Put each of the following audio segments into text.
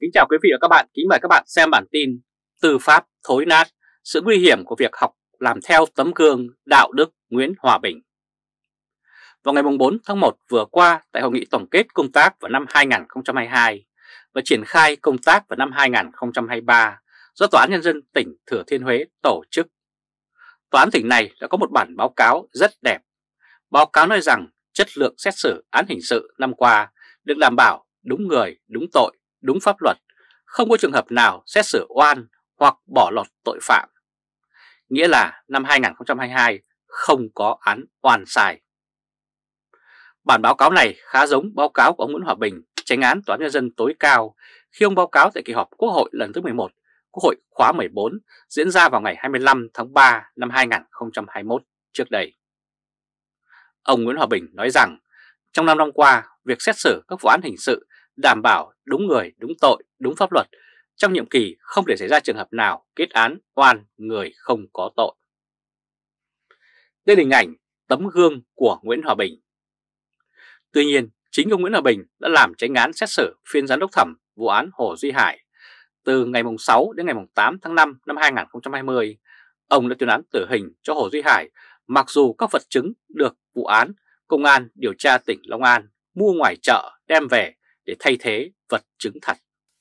Kính chào quý vị và các bạn, kính mời các bạn xem bản tin Tư pháp thối nát, sự nguy hiểm của việc học làm theo tấm gương đạo đức Nguyễn Hòa Bình. Vào ngày 4 tháng 1 vừa qua tại hội nghị tổng kết công tác vào năm 2022 và triển khai công tác vào năm 2023 do Tòa án Nhân dân tỉnh Thừa Thiên Huế tổ chức. Tòa án tỉnh này đã có một bản báo cáo rất đẹp. Báo cáo nói rằng chất lượng xét xử án hình sự năm qua được đảm bảo đúng người, đúng tội, đúng pháp luật, không có trường hợp nào xét xử oan hoặc bỏ lọt tội phạm. Nghĩa là năm 2022 không có án oan sai. Bản báo cáo này khá giống báo cáo của ông Nguyễn Hòa Bình, tránh án Tòa án Nhân dân tối cao khi ông báo cáo tại kỳ họp Quốc hội lần thứ 11, Quốc hội khóa 14 diễn ra vào ngày 25 tháng 3 năm 2021 trước đây. Ông Nguyễn Hòa Bình nói rằng trong 5 năm qua, việc xét xử các vụ án hình sự đảm bảo đúng người, đúng tội, đúng pháp luật trong nhiệm kỳ không để xảy ra trường hợp nào kết án oan người không có tội. Đây là hình ảnh tấm gương của Nguyễn Hòa Bình. Tuy nhiên, chính ông Nguyễn Hòa Bình đã làm tránh án xét xử phiên giám đốc thẩm vụ án Hồ Duy Hải từ ngày 6 đến ngày 8 tháng 5 năm 2020. Ông đã tuyên án tử hình cho Hồ Duy Hải mặc dù các vật chứng được vụ án Công an điều tra tỉnh Long An mua ngoài chợ đem về để thay thế vật chứng thật.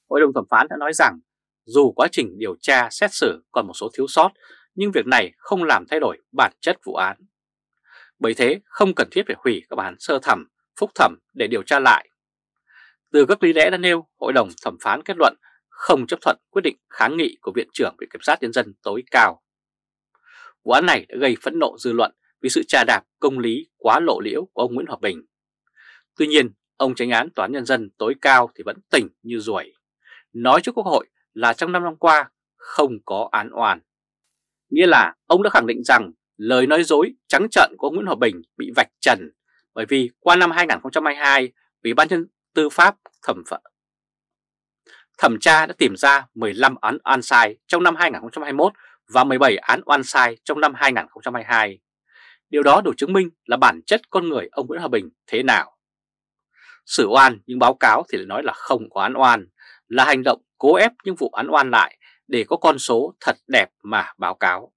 Hội đồng thẩm phán đã nói rằng dù quá trình điều tra xét xử còn một số thiếu sót nhưng việc này không làm thay đổi bản chất vụ án. Bởi thế không cần thiết phải hủy các bản sơ thẩm, phúc thẩm để điều tra lại. Từ các lý lẽ đã nêu, Hội đồng thẩm phán kết luận không chấp thuận quyết định kháng nghị của Viện trưởng Viện Kiểm sát Nhân dân tối cao. Vụ án này đã gây phẫn nộ dư luận vì sự trà đạp công lý quá lộ liễu của ông Nguyễn Hòa Bình. Tuy nhiên, ông tránh án Tòa án Nhân dân tối cao thì vẫn tỉnh như ruồi. Nói trước Quốc hội là trong 5 năm qua không có án oan. Nghĩa là ông đã khẳng định rằng lời nói dối trắng trợn của Nguyễn Hòa Bình bị vạch trần bởi vì qua năm 2022, Ủy ban nhân tư pháp thẩm phận thẩm tra đã tìm ra 15 án oan sai trong năm 2021 và 17 án oan sai trong năm 2022. Điều đó đủ chứng minh là bản chất con người ông Nguyễn Hòa Bình thế nào. Xử oan nhưng báo cáo thì lại nói là không có án oan, là hành động cố ép những vụ án oan lại để có con số thật đẹp mà báo cáo.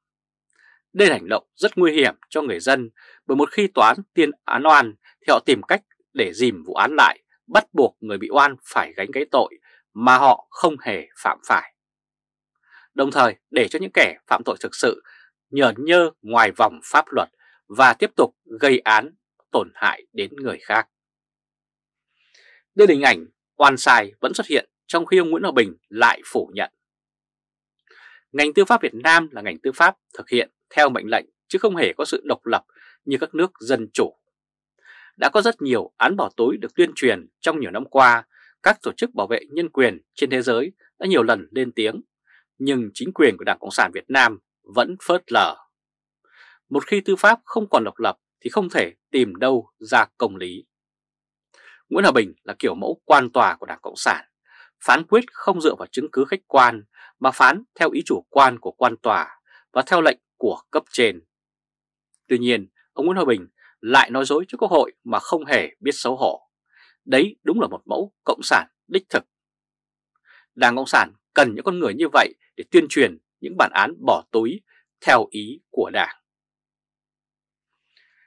Đây là hành động rất nguy hiểm cho người dân bởi một khi tòa án tiên án oan thì họ tìm cách để dìm vụ án lại, bắt buộc người bị oan phải gánh cái tội mà họ không hề phạm phải. Đồng thời để cho những kẻ phạm tội thực sự nhờn nhơ ngoài vòng pháp luật và tiếp tục gây án tổn hại đến người khác. Đây là hình ảnh oan sai vẫn xuất hiện trong khi ông Nguyễn Hòa Bình lại phủ nhận. Ngành tư pháp Việt Nam là ngành tư pháp thực hiện theo mệnh lệnh chứ không hề có sự độc lập như các nước dân chủ. Đã có rất nhiều án bỏ tối được tuyên truyền trong nhiều năm qua, các tổ chức bảo vệ nhân quyền trên thế giới đã nhiều lần lên tiếng, nhưng chính quyền của Đảng Cộng sản Việt Nam vẫn phớt lờ. Một khi tư pháp không còn độc lập thì không thể tìm đâu ra công lý. Nguyễn Hòa Bình là kiểu mẫu quan tòa của Đảng Cộng sản, phán quyết không dựa vào chứng cứ khách quan mà phán theo ý chủ quan của quan tòa và theo lệnh của cấp trên. Tuy nhiên, ông Nguyễn Hòa Bình lại nói dối trước Quốc hội mà không hề biết xấu hổ. Đấy đúng là một mẫu cộng sản đích thực. Đảng Cộng sản cần những con người như vậy để tuyên truyền những bản án bỏ túi theo ý của Đảng.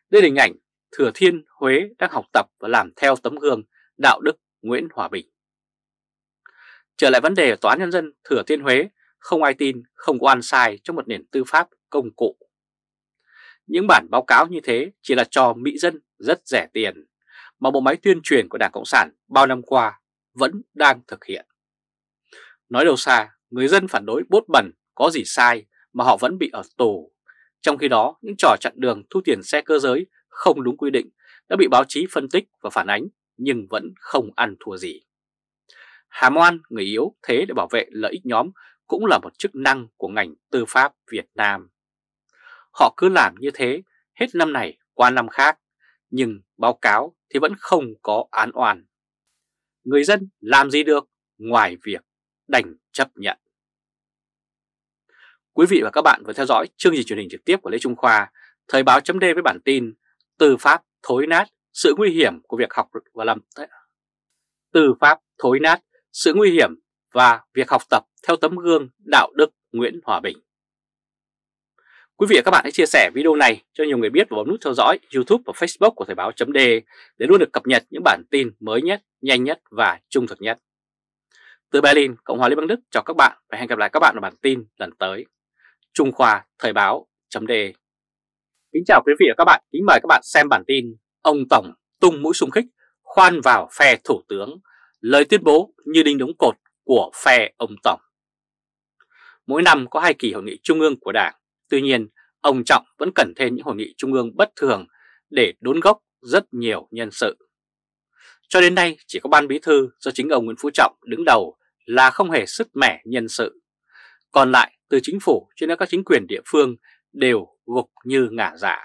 Đây là hình ảnh Thừa Thiên Huế đang học tập và làm theo tấm gương đạo đức Nguyễn Hòa Bình. Trở lại vấn đề Tòa án Nhân dân Thừa Thiên Huế, không ai tin, không có ăn sai trong một nền tư pháp công cụ. Những bản báo cáo như thế chỉ là trò mỹ dân rất rẻ tiền, mà bộ máy tuyên truyền của Đảng Cộng sản bao năm qua vẫn đang thực hiện. Nói đầu xa, người dân phản đối bốt bẩn có gì sai mà họ vẫn bị ở tù. Trong khi đó, những trò chặn đường thu tiền xe cơ giới không đúng quy định đã bị báo chí phân tích và phản ánh nhưng vẫn không ăn thua gì. Hàm oan người yếu thế để bảo vệ lợi ích nhóm cũng là một chức năng của ngành tư pháp Việt Nam. Họ cứ làm như thế hết năm này qua năm khác, nhưng báo cáo thì vẫn không có án oan. Người dân làm gì được ngoài việc đành chấp nhận. Quý vị và các bạn vừa theo dõi chương trình truyền hình trực tiếp của Lê Trung Khoa, Thời báo chấm với bản tin Tư pháp thối nát, sự nguy hiểm của việc học và làm Tư pháp thối nát, sự nguy hiểm và việc học tập theo tấm gương đạo đức Nguyễn Hòa Bình. Quý vị và các bạn hãy chia sẻ video này cho nhiều người biết và bấm nút theo dõi YouTube và Facebook của Thời báo .d để luôn được cập nhật những bản tin mới nhất, nhanh nhất và trung thực nhất. Từ Berlin, Cộng hòa Liên bang Đức chào các bạn và hẹn gặp lại các bạn ở bản tin lần tới. Trung Khoa Thời báo .d Kính chào quý vị và các bạn, kính mời các bạn xem bản tin Ông Tổng tung mũi xung khích khoan vào phe Thủ tướng, lời tuyên bố như đinh đóng cột của phe ông Tổng. Mỗi năm có hai kỳ hội nghị trung ương của Đảng, tuy nhiên ông Trọng vẫn cần thêm những hội nghị trung ương bất thường để đốn gốc rất nhiều nhân sự. Cho đến nay chỉ có ban bí thư do chính ông Nguyễn Phú Trọng đứng đầu là không hề sức mẻ nhân sự. Còn lại từ chính phủ cho đến các chính quyền địa phương đều gục như ngả giả.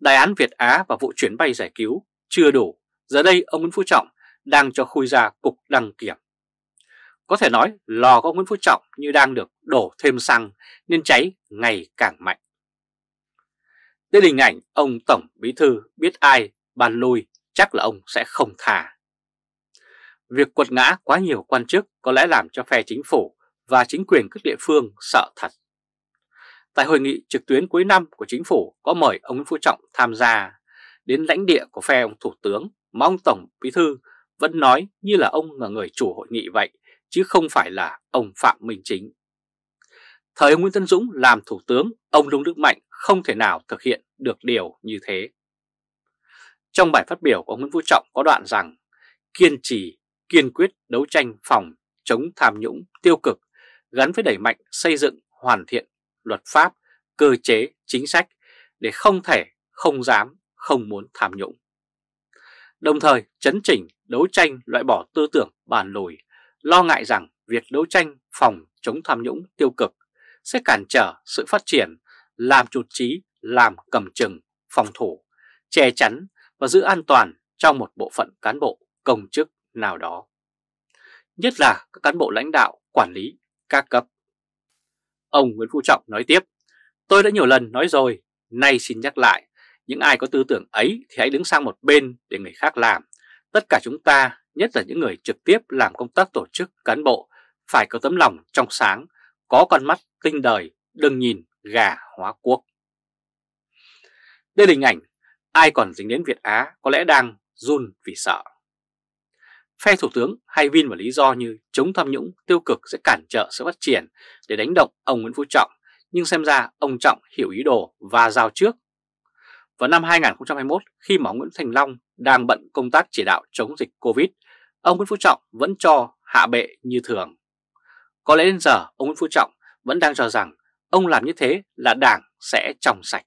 Đại án Việt Á và vụ chuyến bay giải cứu chưa đủ, giờ đây ông Nguyễn Phú Trọng đang cho khui ra cục đăng kiểm. Có thể nói lò của ông Nguyễn Phú Trọng như đang được đổ thêm xăng nên cháy ngày càng mạnh. Đây là hình ảnh ông Tổng Bí Thư biết ai bàn lui chắc là ông sẽ không thả. Việc quật ngã quá nhiều quan chức có lẽ làm cho phe chính phủ và chính quyền các địa phương sợ thật. Tại hội nghị trực tuyến cuối năm của chính phủ có mời ông Nguyễn Phú Trọng tham gia đến lãnh địa của phe ông Thủ tướng mà ông Tổng Bí Thư vẫn nói như là ông là người chủ hội nghị vậy chứ không phải là ông Phạm Minh Chính. Thời ông Nguyễn Tân Dũng làm Thủ tướng, ông Đông Đức Mạnh không thể nào thực hiện được điều như thế. Trong bài phát biểu của ông Nguyễn Phú Trọng có đoạn rằng kiên trì, kiên quyết đấu tranh phòng chống tham nhũng tiêu cực gắn với đẩy mạnh xây dựng hoàn thiện luật pháp, cơ chế, chính sách để không thể, không dám, không muốn tham nhũng. Đồng thời chấn chỉnh, đấu tranh loại bỏ tư tưởng bàn lùi, lo ngại rằng việc đấu tranh phòng chống tham nhũng tiêu cực sẽ cản trở sự phát triển, làm chuột trí, làm cầm chừng, phòng thủ, che chắn và giữ an toàn trong một bộ phận cán bộ công chức nào đó. Nhất là các cán bộ lãnh đạo, quản lý, các cấp. Ông Nguyễn Phú Trọng nói tiếp, tôi đã nhiều lần nói rồi, nay xin nhắc lại, những ai có tư tưởng ấy thì hãy đứng sang một bên để người khác làm. Tất cả chúng ta, nhất là những người trực tiếp làm công tác tổ chức cán bộ, phải có tấm lòng trong sáng, có con mắt tinh đời, đừng nhìn gà hóa quốc. Đây là hình ảnh, ai còn dính đến Việt Á có lẽ đang run vì sợ. Phe Thủ tướng hay vin vào lý do như chống tham nhũng tiêu cực sẽ cản trở sự phát triển để đánh động ông Nguyễn Phú Trọng, nhưng xem ra ông Trọng hiểu ý đồ và giao trước. Vào năm 2021, khi mà ông Nguyễn Thành Long đang bận công tác chỉ đạo chống dịch Covid, ông Nguyễn Phú Trọng vẫn cho hạ bệ như thường. Có lẽ đến giờ ông Nguyễn Phú Trọng vẫn đang cho rằng ông làm như thế là đảng sẽ trong sạch.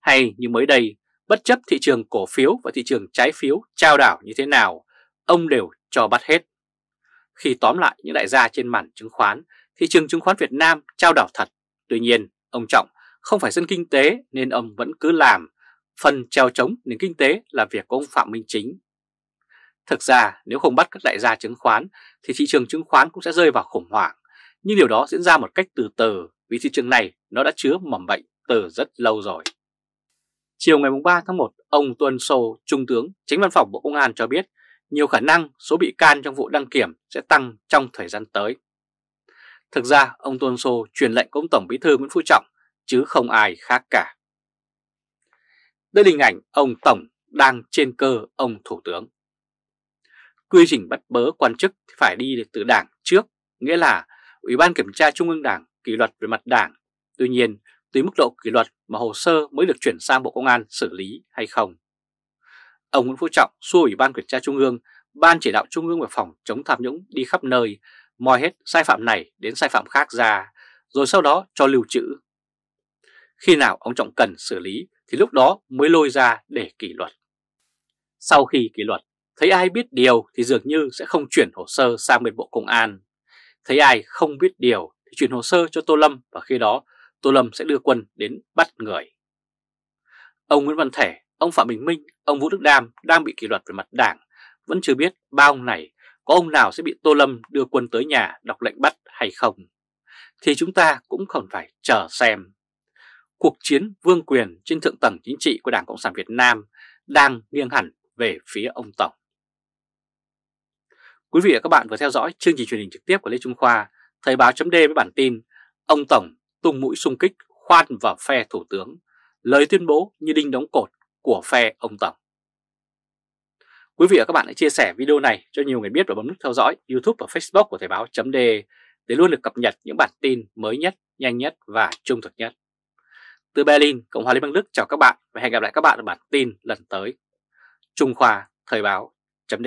Hay như mới đây, bất chấp thị trường cổ phiếu và thị trường trái phiếu trao đảo như thế nào, ông đều cho bắt hết. Khi tóm lại những đại gia trên màn chứng khoán, thị trường chứng khoán Việt Nam trao đảo thật. Tuy nhiên, ông Trọng không phải dân kinh tế nên ông vẫn cứ làm. Phần treo chống nền kinh tế là việc của ông Phạm Minh Chính. Thực ra nếu không bắt các đại gia chứng khoán thì thị trường chứng khoán cũng sẽ rơi vào khủng hoảng. Nhưng điều đó diễn ra một cách từ từ vì thị trường này nó đã chứa mầm bệnh từ rất lâu rồi. Chiều ngày 3 tháng 1, ông Tuân Sô, Trung tướng, Chính văn phòng Bộ Công an cho biết nhiều khả năng số bị can trong vụ đăng kiểm sẽ tăng trong thời gian tới. Thực ra, ông Tôn Sô truyền lệnh của ông Tổng Bí thư Nguyễn Phú Trọng, chứ không ai khác cả. Đây là hình ảnh ông Tổng đang trên cơ ông Thủ tướng. Quy trình bắt bớ quan chức thì phải đi từ đảng trước, nghĩa là Ủy ban Kiểm tra Trung ương Đảng kỷ luật về mặt đảng. Tuy nhiên, tùy mức độ kỷ luật mà hồ sơ mới được chuyển sang Bộ Công an xử lý hay không. Ông Nguyễn Phú Trọng xua Ủy ban Kiểm tra Trung ương, Ban chỉ đạo Trung ương về phòng chống tham nhũng đi khắp nơi, moi hết sai phạm này đến sai phạm khác ra, rồi sau đó cho lưu trữ. Khi nào ông Trọng cần xử lý thì lúc đó mới lôi ra để kỷ luật. Sau khi kỷ luật, thấy ai biết điều thì dường như sẽ không chuyển hồ sơ sang bên Bộ Công an. Thấy ai không biết điều thì chuyển hồ sơ cho Tô Lâm và khi đó Tô Lâm sẽ đưa quân đến bắt người. Ông Nguyễn Văn Thể Ông Phạm Bình Minh, ông Vũ Đức Đam đang bị kỷ luật về mặt đảng, vẫn chưa biết ba ông này có ông nào sẽ bị Tô Lâm đưa quân tới nhà đọc lệnh bắt hay không. Thì chúng ta cũng còn phải chờ xem. Cuộc chiến vương quyền trên thượng tầng chính trị của Đảng Cộng sản Việt Nam đang nghiêng hẳn về phía ông Tổng. Quý vị và các bạn vừa theo dõi chương trình truyền hình trực tiếp của Lê Trung Khoa, Thời báo chấm với bản tin Ông Tổng tung mũi xung kích khoan vào phe Thủ tướng, lời tuyên bố như đinh đóng cột của phe ông Tổng. Quý vị và các bạn hãy chia sẻ video này cho nhiều người biết và bấm nút theo dõi YouTube và Facebook của Thời báo chấm để luôn được cập nhật những bản tin mới nhất, nhanh nhất và trung thực nhất. Từ Berlin, Cộng hòa Liên bang Đức chào các bạn và hẹn gặp lại các bạn ở bản tin lần tới. Trung Khoa Thời báo chấm